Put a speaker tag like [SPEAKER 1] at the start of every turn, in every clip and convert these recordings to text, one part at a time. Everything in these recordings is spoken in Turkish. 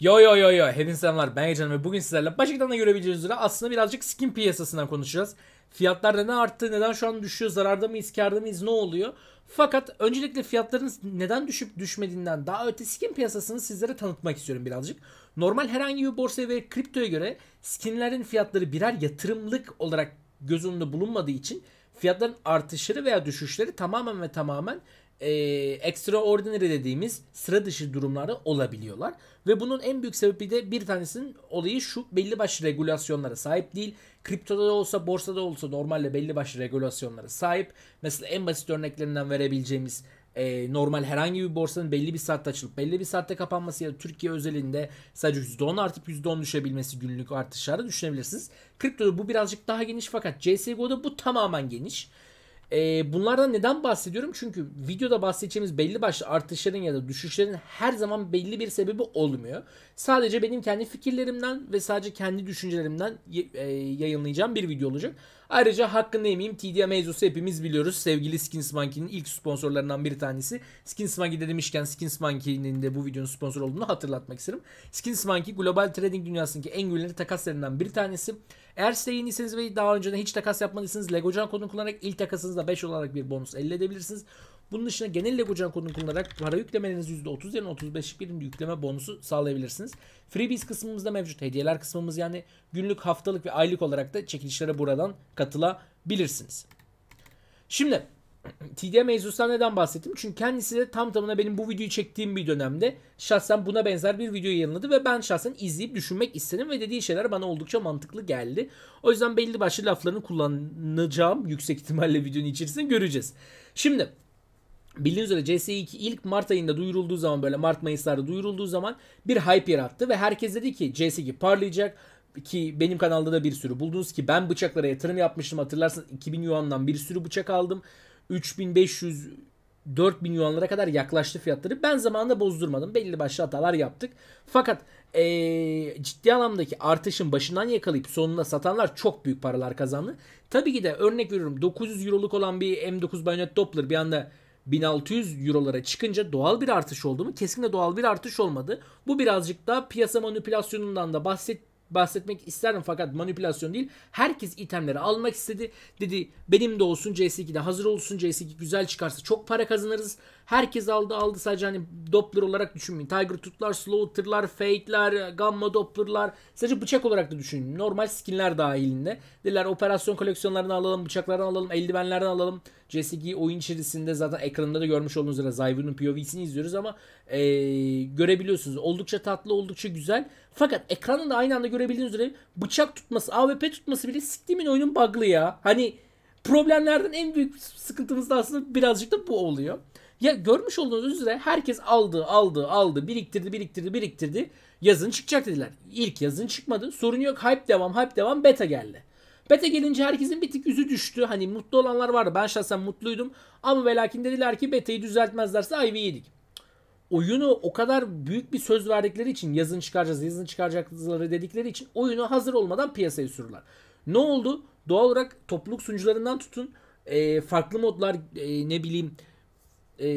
[SPEAKER 1] Yo yo yo yo hepinize selamlar ben Ecehan ve bugün sizlerle başlıktan da görebileceğiniz üzere aslında birazcık skin piyasasından konuşacağız. Fiyatlar neden arttı, neden şu an düşüyor, zararda mıyız, karda mıyız, ne oluyor? Fakat öncelikle fiyatların neden düşüp düşmediğinden daha öte skin piyasasını sizlere tanıtmak istiyorum birazcık. Normal herhangi bir borsaya ve kriptoya göre skinlerin fiyatları birer yatırımlık olarak göz önünde bulunmadığı için fiyatların artışları veya düşüşleri tamamen ve tamamen e, extraordinary dediğimiz sıra dışı durumlarda olabiliyorlar. Ve bunun en büyük sebebi de bir tanesinin olayı şu belli başlı regülasyonlara sahip değil. Kriptoda da olsa borsada olsa normalde belli başlı regülasyonlara sahip. Mesela en basit örneklerinden verebileceğimiz e, normal herhangi bir borsanın belli bir saatte açılıp belli bir saatte kapanması ya da Türkiye özelinde sadece %10 artıp %10 düşebilmesi günlük artışlarda düşünebilirsiniz. Kriptoda bu birazcık daha geniş fakat CSGO'da bu tamamen geniş. E, bunlardan neden bahsediyorum? Çünkü videoda bahsedeceğimiz belli başlı artışların ya da düşüşlerin her zaman belli bir sebebi olmuyor. Sadece benim kendi fikirlerimden ve sadece kendi düşüncelerimden e, yayınlayacağım bir video olacak. Ayrıca hakkını yemeyeyim TDM mevzusu hepimiz biliyoruz. Sevgili Skins Monkey'nin ilk sponsorlarından bir tanesi. Skins Monkey demişken Skins Monkey'nin de bu videonun sponsor olduğunu hatırlatmak isterim. Skins Monkey global trading dünyasındaki en güvenilir takaslarından bir tanesi. Eğer site yeniyseniz ve daha önceden hiç takas yapmadıysanız Legocan kodunu kullanarak ilk takasınızda 5 olarak bir bonus elde edebilirsiniz. Bunun dışında genel Legocan kodunu kullanarak para yüklemeleriniz %30 yerine 35'lik bir yükleme bonusu sağlayabilirsiniz. Freebies kısmımızda mevcut. Hediyeler kısmımız yani günlük, haftalık ve aylık olarak da çekilişlere buradan katılabilirsiniz. Şimdi TDM mevzusundan neden bahsettim? Çünkü kendisi de tam tamına benim bu videoyu çektiğim bir dönemde şahsen buna benzer bir video yayınladı ve ben şahsen izleyip düşünmek istedim ve dediği şeyler bana oldukça mantıklı geldi. O yüzden belli başlı laflarını kullanacağım. Yüksek ihtimalle videonun içerisinde göreceğiz. Şimdi Bildiğiniz üzere CS2 ilk Mart ayında duyurulduğu zaman böyle Mart Mayıs'larda duyurulduğu zaman bir hype yarattı ve herkes dedi ki CS2 parlayacak ki benim kanalda da bir sürü buldunuz ki ben bıçaklara yatırım yapmıştım hatırlarsınız 2000 yuandan bir sürü bıçak aldım 3500 4000 yuanlara kadar yaklaştı fiyatları. Ben zamanında bozdurmadım. Belli başlı hatalar yaptık. Fakat ee, ciddi anlamdaki artışın başından yakalayıp sonunda satanlar çok büyük paralar kazandı. Tabii ki de örnek veriyorum 900 euroluk olan bir M9 Bayonet Doppler bir anda 1600 eurolara çıkınca doğal bir artış oldu mu? Kesinlikle doğal bir artış olmadı. Bu birazcık da piyasa manipülasyonundan da bahset bahsetmek isterdim fakat manipülasyon değil. Herkes itemleri almak istedi. Dedi benim de olsun CS2'de hazır olsun CS2 güzel çıkarsa çok para kazanırız. Herkes aldı aldı sadece hani Doppler olarak düşünmeyin. Tiger Tutlar, Slaughter'lar, Fate'ler, Gamma Doppler'lar sadece bıçak olarak da düşünün. Normal skinler dahilinde. Dediler operasyon koleksiyonlarını alalım, bıçaklardan alalım, eldivenlerden alalım. CS2 oyun içerisinde zaten ekranında da görmüş olduğunuz üzere Zyver'ın POV'sini izliyoruz ama ee, görebiliyorsunuz. Oldukça tatlı, oldukça güzel. Fakat ekranda da aynı anda görebildiğiniz üzere bıçak tutması, AWP tutması bile siktimin oyunun bug'lı ya. Hani problemlerden en büyük sıkıntımız da aslında birazcık da bu oluyor. Ya görmüş olduğunuz üzere herkes aldı, aldı, aldı, biriktirdi, biriktirdi, biriktirdi. Yazın çıkacak dediler. İlk yazın çıkmadı. Sorun yok. Hype devam, hype devam. Beta geldi. Beta gelince herkesin bir tık yüzü düştü. Hani mutlu olanlar vardı. Ben şahsen mutluydum. Ama ve lakin dediler ki beta'yı düzeltmezlerse IV yedik. Oyunu o kadar büyük bir söz verdikleri için yazın çıkaracağız, yazın çıkaracakları dedikleri için oyunu hazır olmadan piyasaya sürüyorlar. Ne oldu? Doğal olarak topluluk sunucularından tutun e, farklı modlar e, ne bileyim e,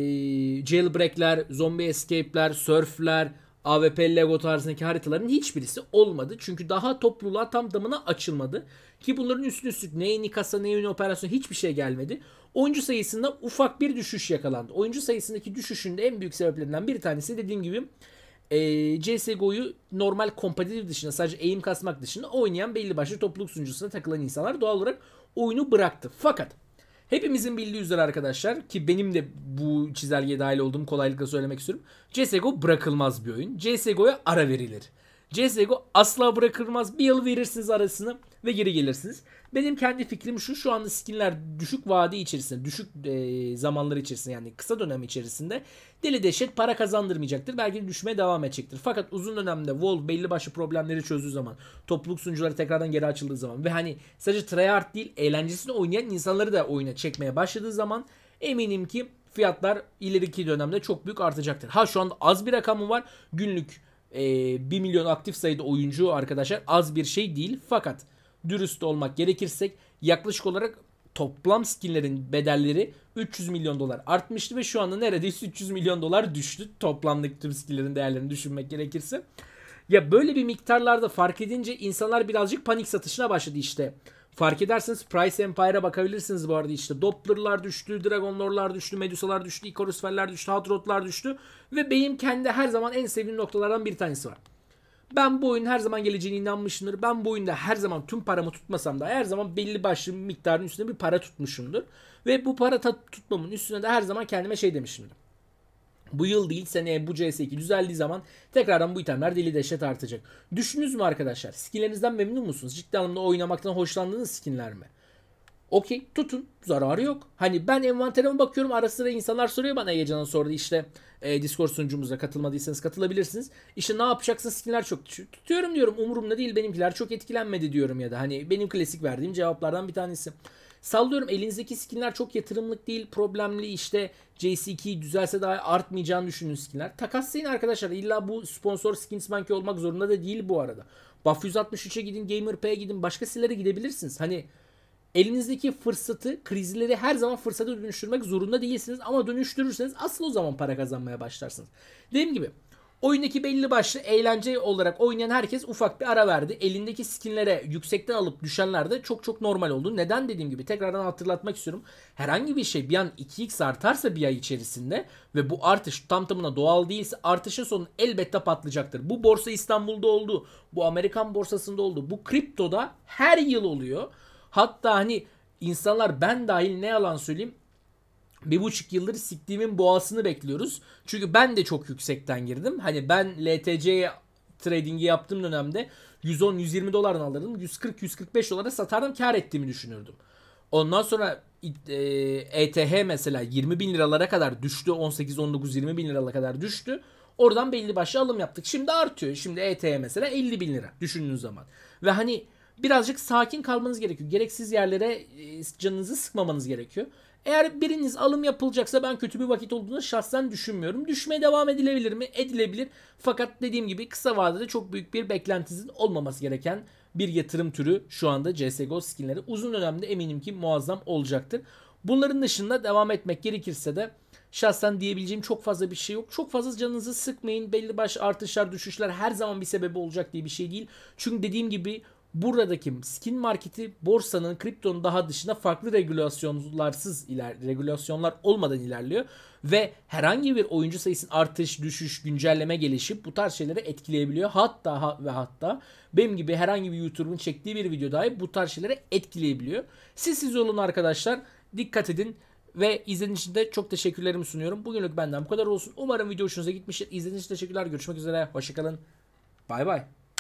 [SPEAKER 1] jailbreak'ler, zombie escape'ler, surf'ler, AWP Lego tarzındaki haritaların hiçbirisi olmadı. Çünkü daha topluluğa tam damına açılmadı. Ki bunların üstüne üstlük ne yeni kasa operasyon hiçbir şey gelmedi. Oyuncu sayısında ufak bir düşüş yakalandı. Oyuncu sayısındaki düşüşün de en büyük sebeplerinden bir tanesi dediğim gibi e, CSGO'yu normal kompetitif dışında sadece aim kasmak dışında oynayan belli başlı topluluk sunucusuna takılan insanlar doğal olarak oyunu bıraktı. Fakat Hepimizin bildiği üzere arkadaşlar ki benim de bu çizelgeye dahil olduğum kolaylıkla söylemek istiyorum. CSGO bırakılmaz bir oyun. CSGO'ya ara verilir. CSGO asla bırakılmaz. Bir yıl verirsiniz arasını ve geri gelirsiniz. Benim kendi fikrim şu. Şu anda skinler düşük vade içerisinde, düşük e, zamanlar içerisinde yani kısa dönem içerisinde deli deşet para kazandırmayacaktır. Belki düşmeye devam edecektir. Fakat uzun dönemde Valve belli başlı problemleri çözdüğü zaman, topluluk sunucuları tekrardan geri açıldığı zaman ve hani sadece tryhard değil eğlencesini oynayan insanları da oyuna çekmeye başladığı zaman eminim ki fiyatlar ileriki dönemde çok büyük artacaktır. Ha şu anda az bir rakamı var. Günlük e, 1 milyon aktif sayıda oyuncu arkadaşlar az bir şey değil. Fakat dürüst olmak gerekirsek yaklaşık olarak toplam skinlerin bedelleri 300 milyon dolar artmıştı ve şu anda neredeyse 300 milyon dolar düştü. Toplamdaki tüm skinlerin değerlerini düşünmek gerekirse. Ya böyle bir miktarlarda fark edince insanlar birazcık panik satışına başladı işte. Fark ederseniz Price Empire'a bakabilirsiniz bu arada işte. Doppler'lar düştü, Dragon Lord'lar düştü, Medusa'lar düştü, Icarus Fell'ler düştü, Hot Rod'lar düştü. Ve benim kendi her zaman en sevdiğim noktalardan bir tanesi var. Ben bu oyun her zaman geleceğine inanmışımdır. Ben bu oyunda her zaman tüm paramı tutmasam da her zaman belli başlı miktarın üstünde bir para tutmuşumdur. Ve bu para tutmamın üstüne de her zaman kendime şey demişimdir. Bu yıl değil seneye bu CS2 düzeldiği zaman tekrardan bu itemler deli dehşet artacak. Düşününüz mü arkadaşlar? Skinlerinizden memnun musunuz? Ciddi anlamda oynamaktan hoşlandığınız skinler mi? Okey tutun zararı yok. Hani ben envanterime bakıyorum ara sıra insanlar soruyor bana Egecan'a sordu işte e, Discord sunucumuza katılmadıysanız katılabilirsiniz. İşte ne yapacaksın skinler çok tutuyorum diyorum umurumda değil benimkiler çok etkilenmedi diyorum ya da hani benim klasik verdiğim cevaplardan bir tanesi. Sallıyorum elinizdeki skinler çok yatırımlık değil problemli işte JC2 düzelse daha artmayacağını düşünün skinler. Takaslayın arkadaşlar illa bu sponsor skins banki olmak zorunda da değil bu arada. Buff 163'e gidin Gamer Pay'e gidin başka sitelere gidebilirsiniz. Hani elinizdeki fırsatı, krizleri her zaman fırsata dönüştürmek zorunda değilsiniz. Ama dönüştürürseniz asıl o zaman para kazanmaya başlarsınız. Dediğim gibi oyundaki belli başlı eğlence olarak oynayan herkes ufak bir ara verdi. Elindeki skinlere yüksekten alıp düşenler de çok çok normal oldu. Neden dediğim gibi tekrardan hatırlatmak istiyorum. Herhangi bir şey bir an 2x artarsa bir ay içerisinde ve bu artış tam tamına doğal değilse artışın sonu elbette patlayacaktır. Bu borsa İstanbul'da oldu. Bu Amerikan borsasında oldu. Bu kriptoda her yıl oluyor. Hatta hani insanlar ben dahil ne yalan söyleyeyim bir buçuk yıldır siktiğimin boğasını bekliyoruz. Çünkü ben de çok yüksekten girdim. Hani ben LTC trading'i yaptığım dönemde 110-120 dolardan alırdım. 140-145 dolara satardım kar ettiğimi düşünürdüm. Ondan sonra ETH e mesela 20 bin liralara kadar düştü. 18-19-20 bin liralara kadar düştü. Oradan belli başlı alım yaptık. Şimdi artıyor. Şimdi ETH mesela 50 bin lira düşündüğünüz zaman. Ve hani birazcık sakin kalmanız gerekiyor. Gereksiz yerlere e, canınızı sıkmamanız gerekiyor. Eğer biriniz alım yapılacaksa ben kötü bir vakit olduğunu şahsen düşünmüyorum. Düşmeye devam edilebilir mi? Edilebilir. Fakat dediğim gibi kısa vadede çok büyük bir beklentinizin olmaması gereken bir yatırım türü şu anda CSGO skinleri. Uzun dönemde eminim ki muazzam olacaktır. Bunların dışında devam etmek gerekirse de şahsen diyebileceğim çok fazla bir şey yok. Çok fazla canınızı sıkmayın. Belli baş artışlar düşüşler her zaman bir sebebi olacak diye bir şey değil. Çünkü dediğim gibi buradaki skin marketi borsanın kriptonun daha dışında farklı regülasyonlarsız iler regülasyonlar olmadan ilerliyor ve herhangi bir oyuncu sayısının artış, düşüş, güncelleme gelişip bu tarz şeyleri etkileyebiliyor. Hatta ha, ve hatta benim gibi herhangi bir YouTuber'ın çektiği bir video dahi bu tarz şeyleri etkileyebiliyor. Siz siz olun arkadaşlar. Dikkat edin. Ve izlediğiniz için de çok teşekkürlerimi sunuyorum. Bugünlük benden bu kadar olsun. Umarım video hoşunuza gitmiştir. İzlediğiniz için teşekkürler. Görüşmek üzere. Hoşçakalın. Bay bay.